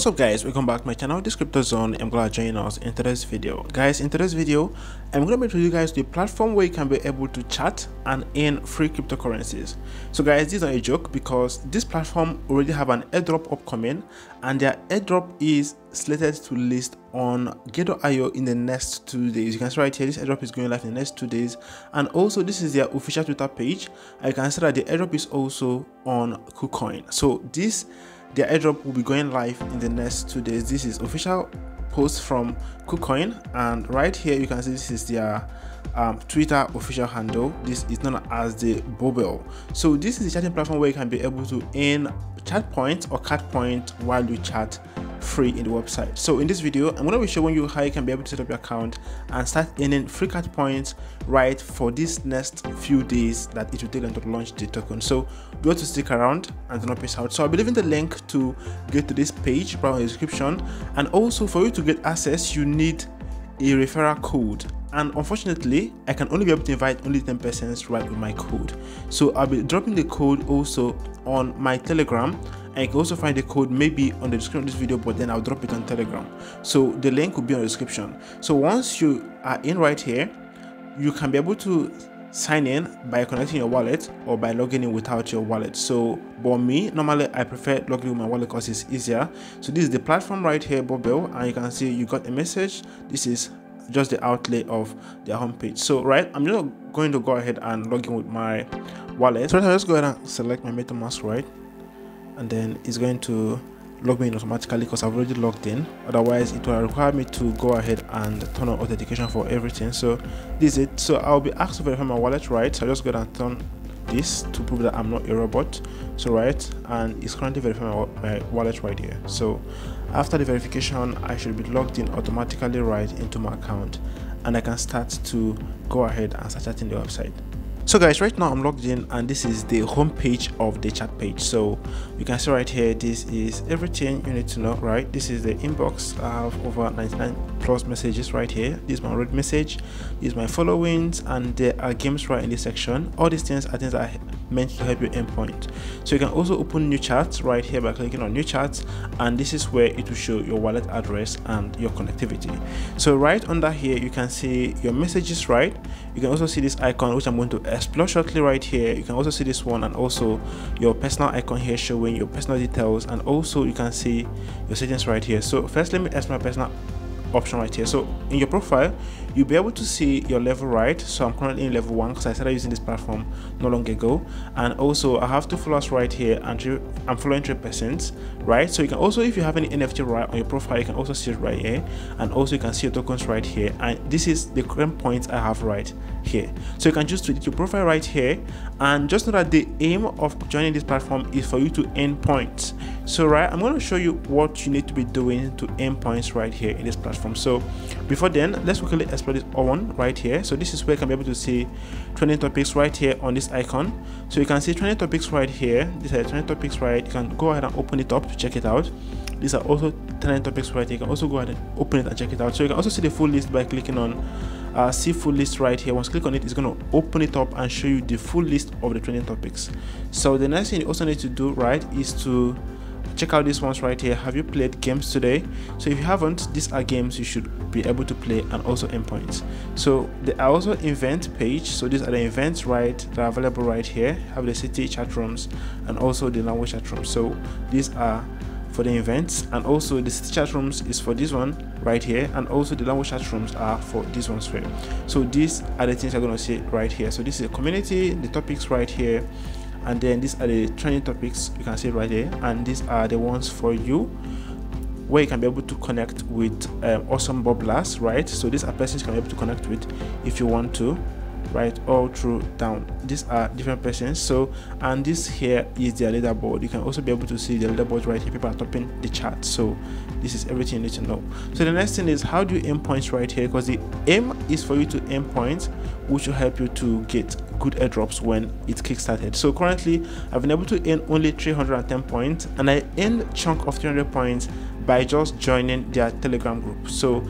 what's up guys? Welcome back to my channel this crypto zone. I'm glad joining us in today's video. Guys in today's video i'm going to showing you guys the platform where you can be able to chat and earn free cryptocurrencies. So guys this is not a joke because this platform already have an airdrop upcoming and their airdrop is slated to list on gate.io in the next two days. You can see right here this airdrop is going live in the next two days. And also this is their official twitter page. I can see that the airdrop is also on kucoin. So this their airdrop will be going live in the next two days. This is official post from kucoin and right here you can see this is their um, twitter official handle. This is known as the Beoble so this is a chatting platform where you can be able to earn chat points or cat points while you chat free in the website. So in this video i'm going to be showing you how you can be able to set up your account and start earning free cat points right for this next few days that it will take them to launch the token. So be able to stick around and do not miss out. So i'll be leaving the link to get to this page right in the description. And also for you to get access you need a referral code. And unfortunately i can only be able to invite only 10 persons right with my code. So i'll be dropping the code also on my telegram and you can also find the code maybe on the description of this video but then i'll drop it on telegram. So the link will be on the description. So once you are in right here you can be able to sign in by connecting your wallet or by logging in without your wallet. So for me normally i prefer logging with my wallet because it's easier. So this is the platform right here Beoble and you can see you got a message. This is just the outlay of their homepage. So right i'm just going to go ahead and log in with my wallet. So just go ahead and select my metamask right and then it's going to log me in automatically because I've already logged in. Otherwise it will require me to go ahead and turn on authentication for everything. So this is it. So I'll be asked to verify my wallet right? So I just go ahead and turn this to prove that I'm not a robot. So right and it's currently verifying my, my wallet right here. So after the verification I should be logged in automatically right into my account and I can start to go ahead and start chatting the website so guys right now i'm logged in and this is the home page of the chat page. So you can see right here this is everything you need to know right? This is the inbox. I have over 99 plus messages right here. This is my read message. This is my followings and there are games right in this section. All these things are things that meant to help you endpoint. So you can also open new chats right here by clicking on new chats and this is where it will show your wallet address and your connectivity. So right under here you can see your messages right? You can also see this icon which i'm going to explore shortly right here. You can also see this one and also your personal icon here showing your personal details and also you can see your settings right here. So first let me explore my personal option right here. So in your profile you'll be able to see your level right so i'm currently in level one because i started using this platform no long ago. And also i have two followers right here and i'm following three percent right? So you can also if you have any nft right on your profile you can also see it right here. And also you can see your tokens right here. And this is the current points i have right here. So you can just edit your profile right here. And just know that the aim of joining this platform is for you to earn points. So right i'm going to show you what you need to be doing to earn points right here in this platform. So before then let's quickly this one right here. So this is where you can be able to see trending topics right here on this icon. So you can see trending topics right here. These are trending topics right. You can go ahead and open it up to check it out. These are also trending topics right here. You can also go ahead and open it and check it out. So you can also see the full list by clicking on uh, see full list right here. Once click on it it's going to open it up and show you the full list of the trending topics. So the next thing you also need to do right is to check out these ones right here. Have you played games today? So if you haven't these are games you should be able to play and also endpoints. So there are also event page. So these are the events right that are available right here. Have the city chat rooms and also the language chat rooms. So these are for the events. And also the city chat rooms is for this one right here. And also the language chat rooms are for this one's here. So these are the things you're going to see right here. So this is the community the topics right here and then these are the training topics you can see right there and these are the ones for you where you can be able to connect with um, awesome bubblers right? So these are persons you can be able to connect with if you want to right all through down these are different persons so and this here is their leaderboard. You can also be able to see the leaderboard right here. People are topping the chart so this is everything you need to know. So the next thing is how do you aim points right here? Because the aim is for you to aim points which will help you to get good airdrops when it kickstarted so currently i've been able to earn only 310 points and i earned chunk of 300 points by just joining their telegram group. So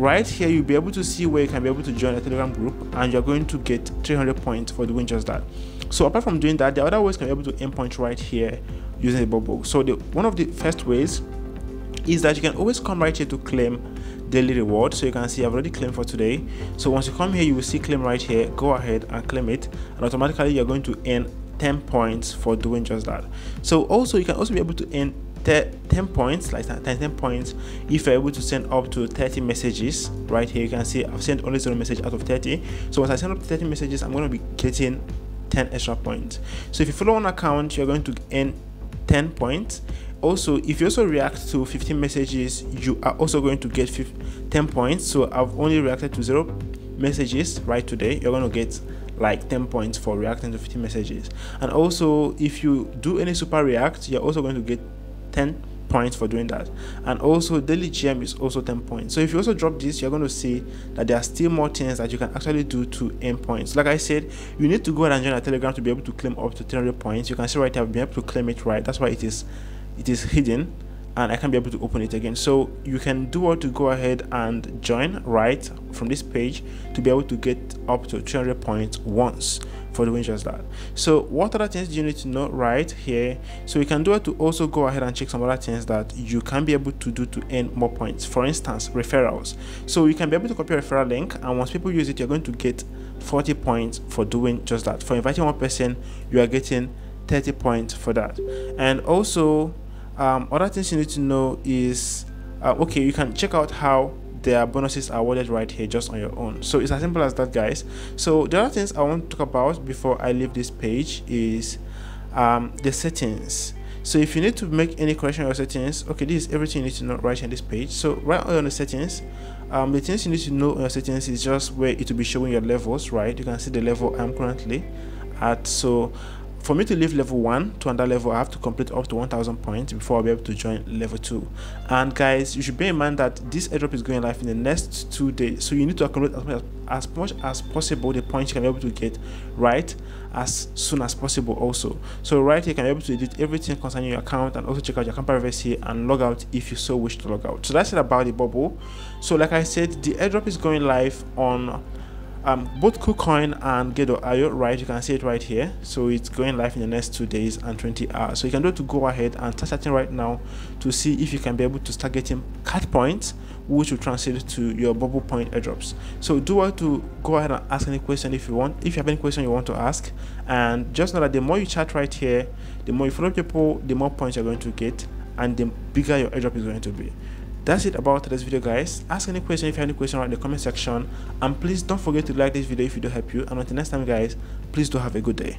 right here you'll be able to see where you can be able to join a telegram group and you're going to get 300 points for doing just that. So apart from doing that the other ways can be able to earn points right here using the Beoble so the one of the first ways is that you can always come right here to claim daily reward. So you can see i've already claimed for today. So once you come here you will see claim right here. Go ahead and claim it and automatically you're going to earn 10 points for doing just that. So also you can also be able to earn 10 points like 10 points if you're able to send up to 30 messages. Right here you can see i've sent only zero message out of 30 so once i send up to 30 messages i'm going to be getting 10 extra points. So if you follow an account you're going to earn 10 points. Also if you also react to 15 messages you are also going to get 10 points. So i've only reacted to zero messages right today. You're going to get like 10 points for reacting to 15 messages. And also if you do any super react you're also going to get 10 points for doing that. And also daily gm is also 10 points. So if you also drop this you're going to see that there are still more things that you can actually do to earn points. Like i said you need to go and join a telegram to be able to claim up to 300 points. You can see right here i've been able to claim it right. That's why it is it is hidden and I can be able to open it again. So you can do what to go ahead and join right from this page to be able to get up to 200 points once for doing just that. So what other things do you need to know right here? So you can do it to also go ahead and check some other things that you can be able to do to earn more points. For instance, referrals. So you can be able to copy a referral link and once people use it, you're going to get 40 points for doing just that. For inviting one person, you are getting 30 points for that. And also um, other things you need to know is uh, okay you can check out how their bonuses are awarded right here just on your own. So it's as simple as that guys. So the other things i want to talk about before i leave this page is um, the settings. So if you need to make any correction on your settings okay this is everything you need to know right on this page. So right on the settings um, the things you need to know on your settings is just where it will be showing your levels right? You can see the level i'm currently at. So for me to leave level 1 to another level i have to complete up to 1000 points before i'll be able to join level 2 and guys you should bear in mind that this airdrop is going live in the next two days. So you need to accumulate as much as, much as possible the points you can be able to get right as soon as possible also. So right here you can be able to edit everything concerning your account and also check out your account privacy and log out if you so wish to log out. So that's it about the Beoble. So like i said the airdrop is going live on um, both KuCoin and Gate.io, right? You can see it right here. So it's going live in the next two days and 20 hours. So you can do to go ahead and start chatting right now to see if you can be able to start getting cat points, which will translate to your Beoble point airdrops. So do want to go ahead and ask any question if you want. If you have any question you want to ask, and just know that the more you chat right here, the more you follow people, the more points you're going to get, and the bigger your airdrop is going to be that's it about today's video guys. Ask any question if you have any question right in the comment section. And please don't forget to like this video if it do help you. And until next time guys please do have a good day